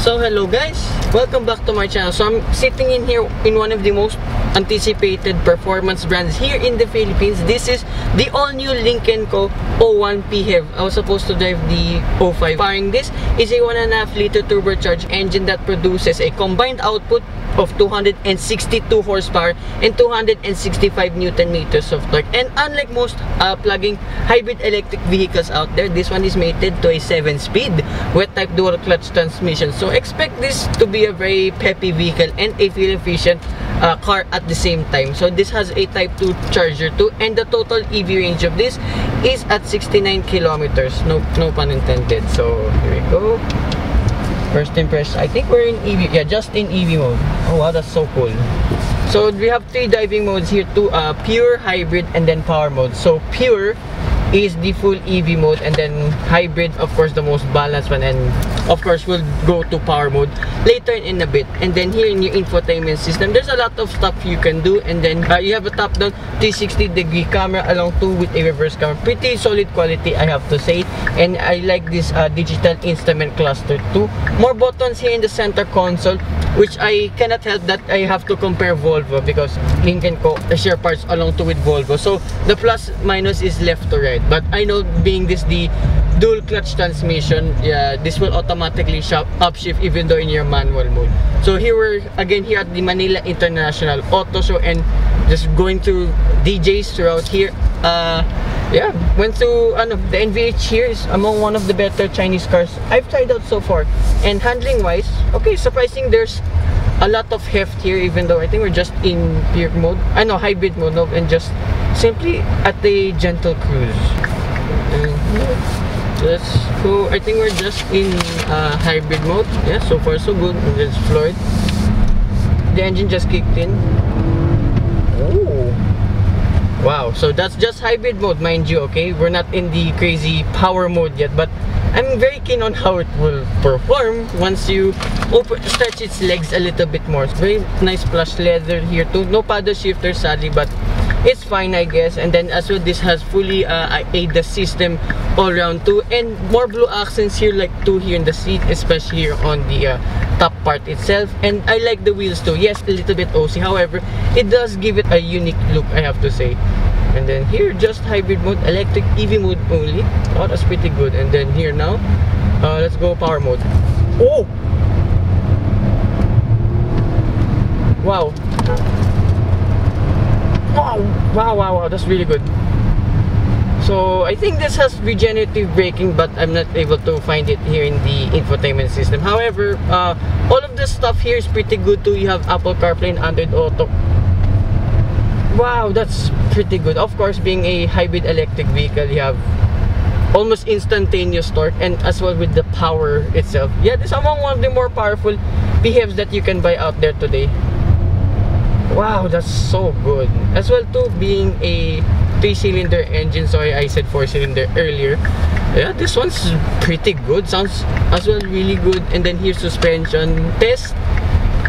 So hello guys, welcome back to my channel. So I'm sitting in here in one of the most anticipated performance brands here in the Philippines. This is the all-new Lincoln Co. 01 PHEV. I was supposed to drive the 05. Firing this is a 1.5 liter turbocharged engine that produces a combined output of 262 horsepower and 265 newton meters of torque. And unlike most uh, plug-in hybrid electric vehicles out there, this one is mated to a 7-speed wet type dual clutch transmission. So expect this to be a very peppy vehicle and a fuel efficient uh, car at the same time. So this has a type 2 charger too and the total EV range of this is at 69 kilometers. No, no pun intended. So here we go. First impression, I think we're in EV, yeah, just in EV mode. Oh wow, that's so cool. So we have three driving modes here too, uh, pure, hybrid, and then power mode. So pure is the full EV mode and then hybrid of course the most balanced one. And of course we'll go to power mode later in a bit. And then here in your infotainment system there's a lot of stuff you can do. And then uh, you have a top down 360 degree camera along too with a reverse camera. Pretty solid quality I have to say. And I like this uh, digital instrument cluster too. More buttons here in the center console which I cannot help that I have to compare Volvo because Lincoln Co share parts along to with Volvo. So the plus minus is left to right. But I know being this the dual clutch transmission yeah this will automatically shop upshift even though in your manual mode. So here we're again here at the Manila International Auto Show and just going to DJs throughout here. Uh yeah went to ano, the NVH here is among one of the better Chinese cars I've tried out so far. And handling wise okay surprising there's a lot of heft here even though I think we're just in pure mode. I know hybrid mode no, and just simply at a gentle cruise. And let's go I think we're just in uh, hybrid mode. Yeah so far so good. It's Floyd. The engine just kicked in oh wow so that's just hybrid mode mind you okay we're not in the crazy power mode yet but I'm very keen on how it will perform once you open, stretch its legs a little bit more. It's very nice plush leather here too. No paddle shifter sadly, but it's fine I guess. And then as well, this has fully uh, ADAS system all around too. And more blue accents here like two here in the seat, especially here on the uh, top part itself. And I like the wheels too. Yes, a little bit OC. However, it does give it a unique look, I have to say and then here just hybrid mode electric EV mode only. Oh that's pretty good. And then here now uh, let's go power mode. Oh! Wow. Wow wow wow wow. That's really good. So I think this has regenerative braking but I'm not able to find it here in the infotainment system. However uh, all of the stuff here is pretty good too. You have Apple CarPlay and Android Auto wow that's pretty good. Of course being a hybrid electric vehicle you have almost instantaneous torque and as well with the power itself. Yeah this is among one of the more powerful PHEVs that you can buy out there today. Wow that's so good. As well too being a three-cylinder engine so I, said four-cylinder earlier. Yeah this one's pretty good. Sounds as well really good. And then here's suspension test.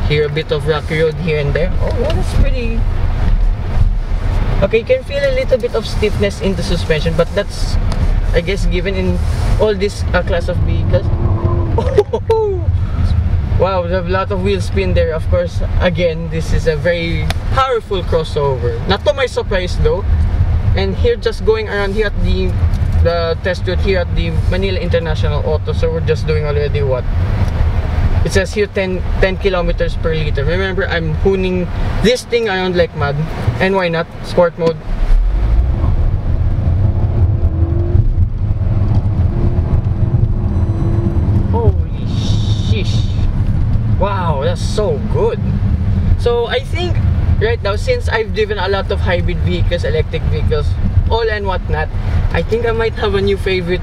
Here a bit of rocky road here and there. Oh yeah, that's pretty okay you can feel a little bit of stiffness in the suspension but that's I guess given in all this uh, class of vehicles. Wow there's a lot of wheel spin there. Of course again this is a very powerful crossover. Not to my surprise though. And here just going around here at the the test route here at the Manila International Auto so we're just doing already what it says here 10 10 kilometers per liter. Remember i'm hooning this thing around like mad. And why not? Sport mode. Holy sheesh. Wow that's so good. So i think right now since i've driven a lot of hybrid vehicles electric vehicles all and whatnot i think i might have a new favorite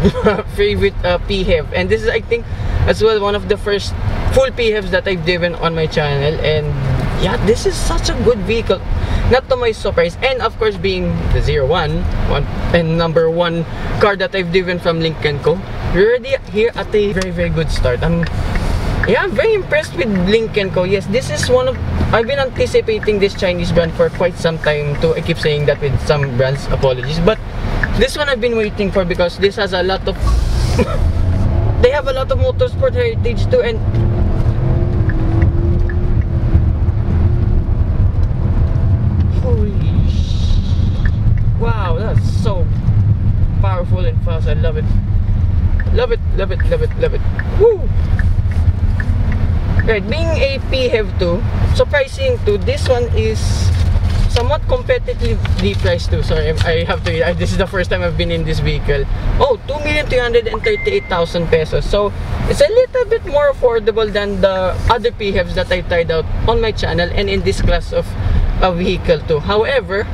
favorite uh, PHEV and this is I think as well one of the first full PHEVs that I've driven on my channel. And yeah this is such a good vehicle. Not to my surprise. And of course being the 01 one and number one car that I've driven from Lynk & Co we're already here at a very very good start. I'm yeah I'm very impressed with Lynk & Co. Yes this is one of I've been anticipating this Chinese brand for quite some time too. I keep saying that with some brands apologies. But this one I've been waiting for because this has a lot of have a lot of motorsport heritage too and wow that's so powerful and fast I love it love it love it love it love it Woo! right being a PHEV 2 surprising to this one is somewhat competitively priced too. Sorry, I have to. I, this is the first time I've been in this vehicle. Oh, 2,338,000 pesos. So it's a little bit more affordable than the other PHEVs that I tried out on my channel and in this class of a vehicle too. However,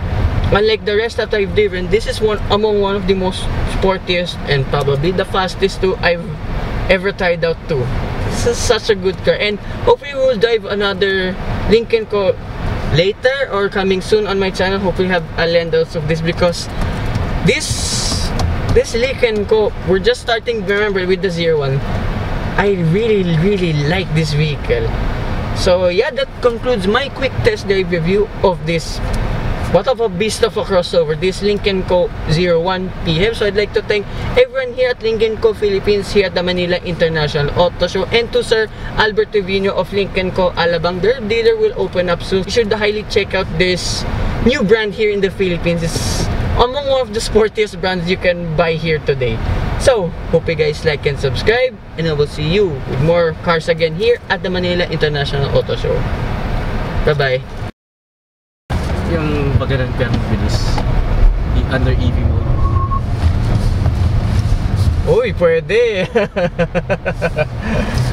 unlike the rest that I've driven, this is one among one of the most sportiest and probably the fastest too I've ever tried out too. This is such a good car and hopefully we will drive another Lynk & Co later or coming soon on my channel. Hopefully have a lenders of this because this this Lincoln Co we're just starting remember with the zero one. I really really like this vehicle. So yeah that concludes my quick test drive review of this what of a beast of a crossover? This Lynk & Co. 01 PHEV so I'd like to thank everyone here at Lynk & Co. Philippines here at the Manila International Auto Show. And to Sir Albert Trivino of Lynk & Co. Alabang. Their dealer will open up soon. You should highly check out this new brand here in the Philippines. It's among one of the sportiest brands you can buy here today. So hope you guys like and subscribe. And I will see you with more cars again here at the Manila International Auto Show. Bye bye kumbaga ng term bilis under EV mode Uy, pwede!